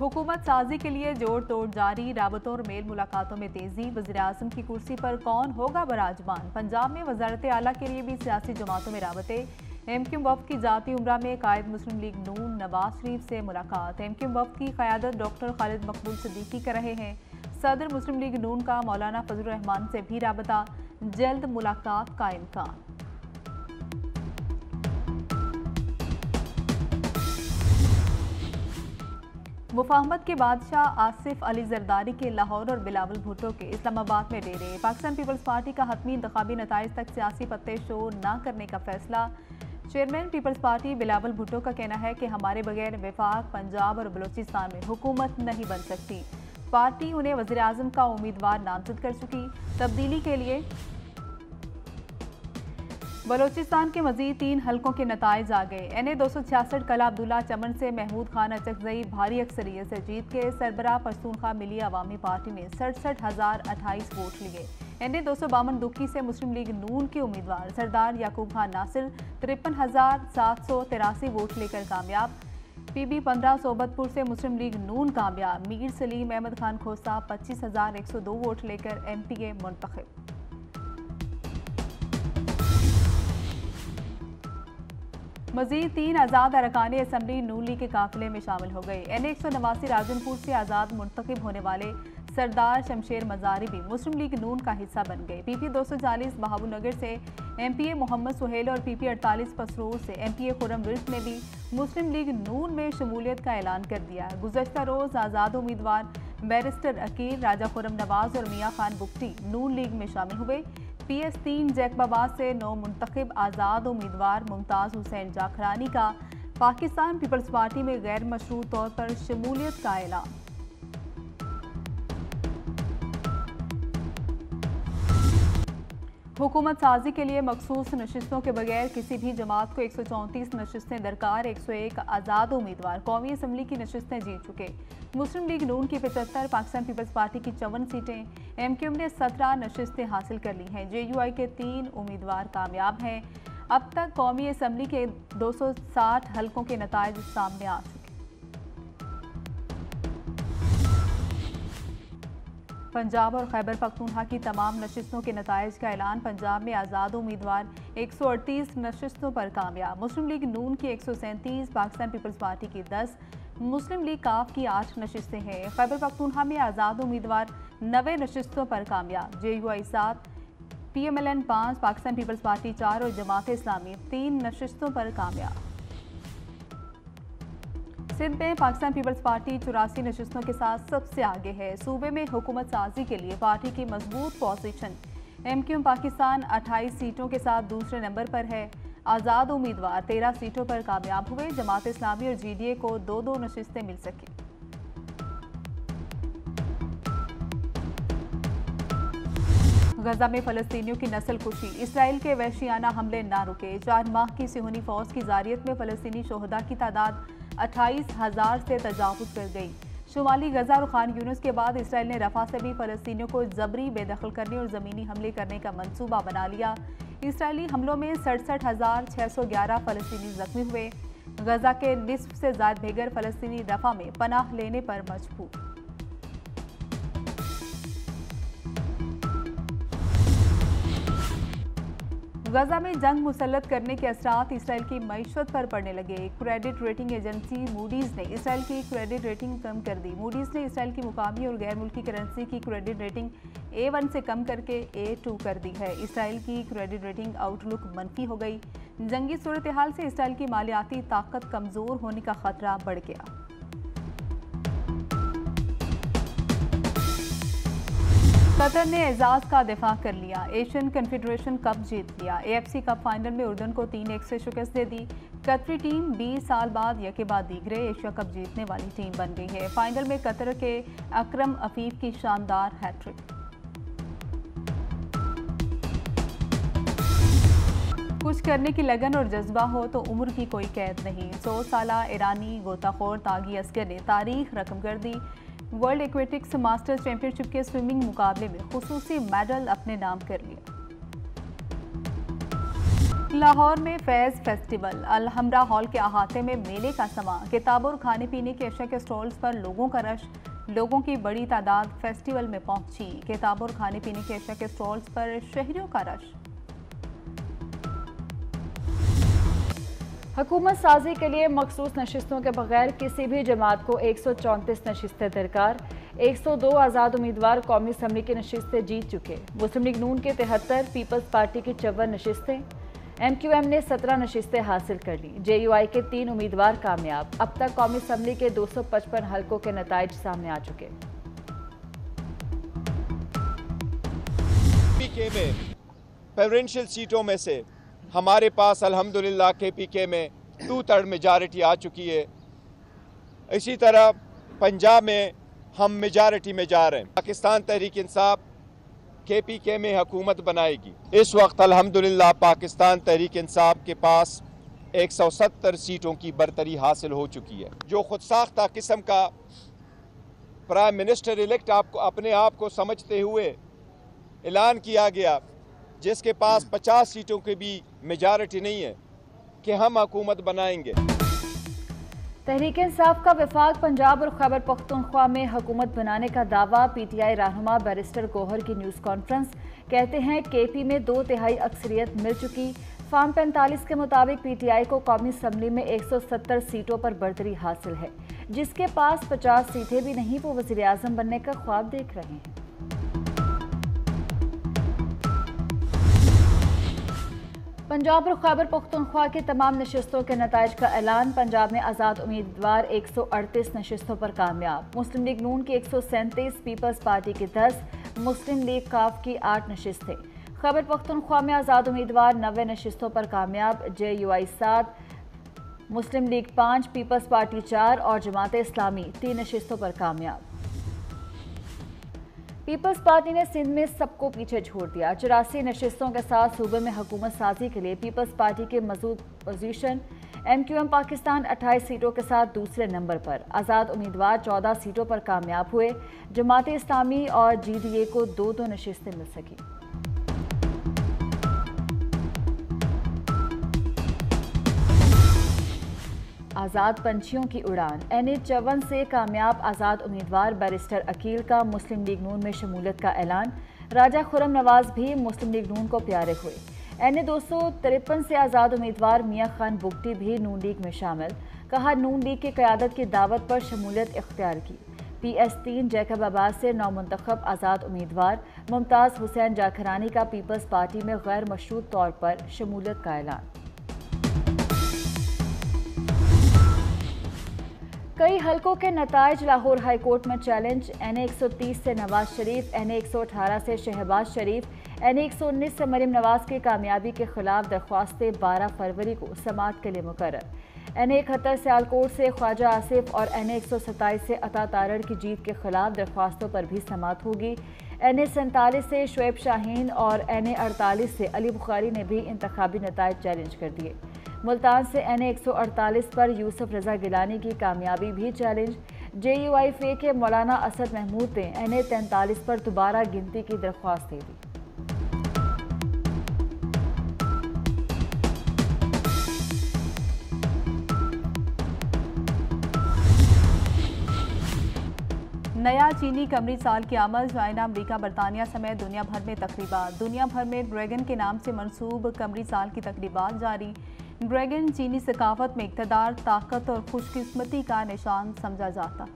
हुकूमत साजी के लिए जोड़ तोड़ जारी। राबतों और मेल मुलाकातों में तेज़ी। वजी अजम की कुर्सी पर कौन होगा बराजमान? पंजाब में वजारत आला के लिए भी सियासी जमातों में राबतें एम क्यू वफ की जाती उम्र में कायद मुस्लिम लीग नून नवाज़ शरीफ से मुलाकात। एम क्यू वफ की क्यादत डॉक्टर खालिद मकबूल सदीकी कर रहे हैं। सदर मुस्लिम लीग नून का मौलाना फजल रहमान से भी रबता। जल्द मुलाकात का इम्कान। मुफाहमत के बादशाह आसिफ अली जरदारी के लाहौर और बिलावल भुट्टो के इस्लामाबाद में डेरे। पाकिस्तान पीपल्स पार्टी का हतमी इंतबी नतज तक सियासी पत्ते शो न करने का फैसला। Chairman people's party Bilawal Bhutto का कहना है कि हमारे बगैर विफाक, पंजाब और बलोचिस्तान में हुकूमत नहीं बन सकती। पार्टी उन्हें वजी अजम का उम्मीदवार नामजद कर चुकी। तब्दीली के लिए बलोचिस्तान के मजीद तीन हलकों के नतज आ गए। एन ए दो सौ छियासठ कला अब्दुल्ला चमन से महमूद खान अचकजई भारी अक्सरियत से जीत के सरबरा पश्तूनखा मिली अवामी पार्टी ने सड़सठ हज़ार अट्ठाईस वोट लिए। एन ए दो सौ बावन दुखी से मुस्लिम लीग नून के उम्मीदवार सरदार याकूब खान नासिर, तिरपन हज़ार सात सौ तिरासी वोट लेकर कामयाब। पी बी पंद्रह सोबतपुर से मुस्लिम लीग नून कामयाब। मीर सलीम अहमद खान खोसा पच्चीस हज़ार एक सौ दो वोट लेकर एम पी ए मुंतखब। मजीद तीन आज़ाद अरकान असम्बली नूली के काफिले में शामिल हो गए। एन एक सौ नवासी राजनपुर से आज़ाद मुंतखब होने वाले सरदार शमशेर मजारी भी मुस्लिम लीग नून का हिस्सा बन गए। पी पी दो सौ चालीस बहाबूनगर से M P A Mohammad Suhail और पी पी अड़तालीस पसरूर से एम पी ए खुरम विर्स ने भी मुस्लिम लीग नून में शमूलियत का ऐलान कर दिया। गुजशत रोज़ आज़ाद उम्मीदवार बैरिस्टर अकील, राजा खुरम नवाज़ और मियाँ खान बुख्ती नून लीग में शामिल हुए। पी एस तीन जैकबाबाद से नौ मुंतखब आज़ाद उम्मीदवार मुमताज़ हुसैन जाखरानी का पाकिस्तान पीपल्स पार्टी में गैर मशरू तौर पर शमूलियत का ऐलान। हुकूमत साजी के लिए मखसूस नशस्तों के बगैर किसी भी जमात को एक सौ चौंतीस नशस्तें दरकार, एक सौ एक आज़ाद उम्मीदवार कौमी असम्बली की नशस्तें जीत चुके। मुस्लिम लीग नून की पचहत्तर, पाकिस्तान पीपल्स पार्टी की चौवन सीटें। एम क्यू एम ने सत्रह नशस्तें हासिल कर ली हैं। जे यू आई के तीन उम्मीदवार कामयाब हैं। अब तक कौमी असम्बली के दो सौ साठ हल्कों के नतज सामने आ चुके पंजाब और खैबर पख्तूनखा की तमाम नशस्तों के नतज का ऐलान। पंजाब में आज़ाद उम्मीदवार एक सौ अड़तीस नशस्तों पर कामयाब। मुस्लिम लीग नून की एक सौ सैंतीस, पाकिस्तान पीपल्स पार्टी की दस। मुस्लिम लीग काफ की आठ नशस्तें हैं। खैबर पख्तूनखा में आज़ाद उम्मीदवार नवे नशस्तों पर कामयाब। जे यू आई सात पी एम एल एन पाँच, पाकिस्तान पीपल्स पार्टी चार और जमात इस्लामी तीन नशस्तों पर कामयाब। सिंध में पाकिस्तान पीपल्स पार्टी चौरासी नशस्तों के साथ सबसे आगे है। सूबे में हुकूमत साजी के लिए पार्टी की मज़बूत पोजीशन। एम क्यू पाकिस्तान 28 सीटों के साथ दूसरे नंबर पर है। आज़ाद उम्मीदवार तेरह सीटों पर कामयाब हुए। जमात इस्लामी और जी डी ए को दो दो नशस्तें मिल सकी। गजा में फलस्तीनियों की नस्ल खुशी। इसराइल के वैशियाना हमले ना रुके। चार माह की सिहनी फौज की जारियत में फलस्तीनी शहदा की तादाद अट्ठाईस हज़ार से तजावज़ कर गई। शुमाली गजा और खान यूनुस के बाद इसराइल ने रफा से भी फ़लस्तियों को जबरी बेदखल करने और ज़मीनी हमले करने का मंसूबा बना लिया। इसराइली हमलों में सड़सठ हज़ार छः सौ ग्यारह फ़लस्तनी जख्मी हुए। गजा के निसफ से ज़्यादा भेगर फ़लस्तनी रफा में पनाह लेने पर मजबूर। गजा में जंग मुसलत करने के असरात इसराइल की मीशत पर पड़ने लगे। क्रेडिट रेटिंग एजेंसी मूडीज़ ने इसराइल की क्रेडिट रेटिंग कम कर दी। मूडीज़ ने इसराइल की मुकामी और गैर मुल्की करेंसी की क्रेडिट रेटिंग ए वन से कम करके ए टू कर दी है। इसराइल की क्रेडिट रेटिंग आउटलुक मनफी हो गई। जंगी सूरत हाल से इसराइल की मालियाती ताकत कमज़ोर होने का खतरा बढ़ गया। कतर ने एजाज का दिफा कर लिया। एशियन कन्फेडरेशन कप जीत लिया। एएफसी कप फाइनल में उर्दन को तीन एक से शिकस्त दे दी। कतरी टीम 20 साल बाद यके बाद दीगरे एशिया कप जीतने वाली टीम बन गई है। फाइनल में कतर के अकरम अफीफ की शानदार हैट्रिक कुछ करने की लगन और जज्बा हो तो उम्र की कोई कैद नहीं। सौ साल ईरानी गोताखोर तागी असगर ने तारीख रकम कर दी। वर्ल्ड एक्वेटिक्स मास्टर्स चैंपियनशिप के स्विमिंग मुकाबले में खसूसी मेडल अपने नाम कर लिया लाहौर में फैज फेस्टिवल अलहमरा हॉल के अहाते में मेले का समा, किताब और खाने पीने के अशा के स्टॉल्स पर लोगों का रश, लोगों की बड़ी तादाद फेस्टिवल में पहुँची, किताब और खाने पीने के अशा के स्टॉल्स पर शहरियों का रश। हुकूमत साजी के लिए मखसूस नशस्तों के बगैर किसी भी जमात को एक सौ चौंतीस नशस्तें दरकार, एक सौ दो आज़ाद उम्मीदवार कौमी असम्बली की नशस्तें जीत चुके। मुस्लिम लीग नून के तिहत्तर, पीपल्स पार्टी की चौवन नशस्तें। एम क्यू एम ने सत्रह नशस्तें हासिल कर ली। जे यू आई के तीन उम्मीदवार कामयाब। अब तक कौमी असम्बली के दो सौ पचपन हल्कों के नतज सामने आ चुके। में सीटों में से हमारे पास अल्हम्दुलिल्लाह के में टू थर्ड मेजॉरिटी आ चुकी है। इसी तरह पंजाब में हम मेजॉरिटी में जा रहे हैं। पाकिस्तान तहरीक इंसाफ के पी के में हुकूमत बनाएगी। इस वक्त अल्हम्दुलिल्लाह पाकिस्तान तहरीक इंसाफ के पास 170 सीटों की बरतरी हासिल हो चुकी है। जो खुद साख्ता किस्म का प्राइम मिनिस्टर इलेक्ट आपको अपने आप को समझते हुए ऐलान किया गया। जिसके पास 50 सीटों की भी मेजॉरिटी नहीं है, कि हम हुकूमत बनाएँगे। तहरीक इंसाफ का विफाक पंजाब और खैबर पख्तूनख्वा में हुकूमत बनाने का दावा पी टी आई रहनुमा बैरिस्टर गोहर की न्यूज़ कॉन्फ्रेंस। कहते हैं के पी में दो तिहाई अक्सरियत मिल चुकी। फार्म पैंतालीस के मुताबिक पी टी आई को कौमी असम्बली में एक सौ सत्तर सीटों पर बढ़तरी हासिल है, जिसके पास पचास सीटें भी नहीं, वो वजी बनने का ख्वाब देख रहे हैं। पंजाब और खैबर पख्तनख्वा के तमाम नशस्तों के नतज का ऐलान। पंजाब में आज़ाद उम्मीदवार एक सौ अड़तीस नशस्तों पर कामयाब। मुस्लिम लीग नून की एक सौ सैंतीस पीपल्स पार्टी की दस, मुस्लिम लीग काफ की आठ नशस्तें खैबर पख्तनख्वा में आज़ाद उम्मीदवार नबे नशस्तों पर कामयाब जे यू आई सात, मुस्लिम लीग पाँच, पीपल्स पार्टी चार और जमात इस्लामी तीन नशस्तों पर कामयाब। पीपल्स पार्टी ने सिंध में सबको पीछे छोड़ दिया। चौरासी नशस्तों के साथ सूबे में हुकूमत साजी के लिए पीपल्स पार्टी के मज़बूत position M Q M Pakistan 28 सीटों के साथ दूसरे नंबर पर। आज़ाद उम्मीदवार 14 सीटों पर कामयाब हुए। जमात इस्लामी और जी डी ए को दो दो नशस्तें मिल सकी। आज़ाद पंछियों की उड़ान। एन ए चौवन से कामयाब आज़ाद उम्मीदवार बैरिस्टर अकील का मुस्लिम लीग नून में शमूलियत का ऐलान। राजा खुरम नवाज़ भी मुस्लिम लीग नून को प्यारे हुए। एन ए दो सौ तिरपन से आज़ाद उम्मीदवार मियाँ खान बुगटी भी नून लीग में शामिल। कहा, नून लीग की क्यादत की दावत पर शमूलियत इख्तियार की। पी एस तीन जैकब आबाद से नौमंतखब आज़ाद उम्मीदवार। मुमताज़ हुसैन जाखरानी का पीपल्स पार्टी में गैर मशरूत तौर पर शमूलियत का ऐलान। कई हलकों के नतज लाहौर हाईकोर्ट में चैलेंज। एन ए एक सौ तीस से नवाज़ शरीफ, एन ए एक सौ अठारह से शहबाज शरीफ, एन ए एक सौ उन्नीस से मरीम नवाज़ की कामयाबी के खिलाफ दरख्वास्तें बारह फरवरी को समात के लिए मुकर एन ए इकहत्तर सियालकोट से ख्वाजा आसिफ और एन ए एक सौ सत्ताईस से अता तारड़ की जीत के खिलाफ दरख्वास्तों पर भी समात होगी। एन ए सैंतालीस से शुएब शाहीन और एन ए अड़तालीस से अली बुखारी ने भी इंतबी नतज चैलेंज कर दिए। मुल्तान से एन ए पर यूसुफ रजा गिलानी की कामयाबी भी चैलेंज। जे यू आई फे के मौलाना असद महमूद ने एन ए तैंतालीस पर दोबारा गिनती की दरख्वास्त दे दी। नया चीनी कमरी साल की आमद चाइना अमरीका, बरतानिया समेत दुनिया भर में तकरीबा दुनिया भर में ड्रैगन के नाम से मनसूब कमरी साल की तकरीबा जारी। ड्रैगन चीनी सकाफत में इकतदार, ताकत और खुशकिस्मती का निशान समझा जाता।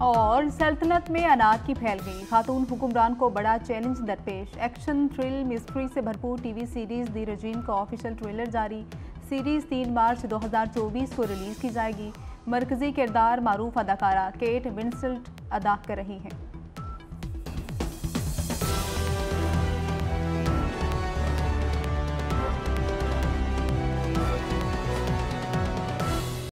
और सल्तनत में अनाज की फैल गई खातून हुक्मरान को बड़ा चैलेंज दरपेश। एक्शन थ्रिल मिस्ट्री से भरपूर टीवी सीरीज़ दी रजीन का ऑफिशियल ट्रेलर जारी। सीरीज़ तीन मार्च 2024 को रिलीज़ की जाएगी। मरकजी किरदार मरूफ अदाकारा, केट विंसल्ट अदा कर रही हैं।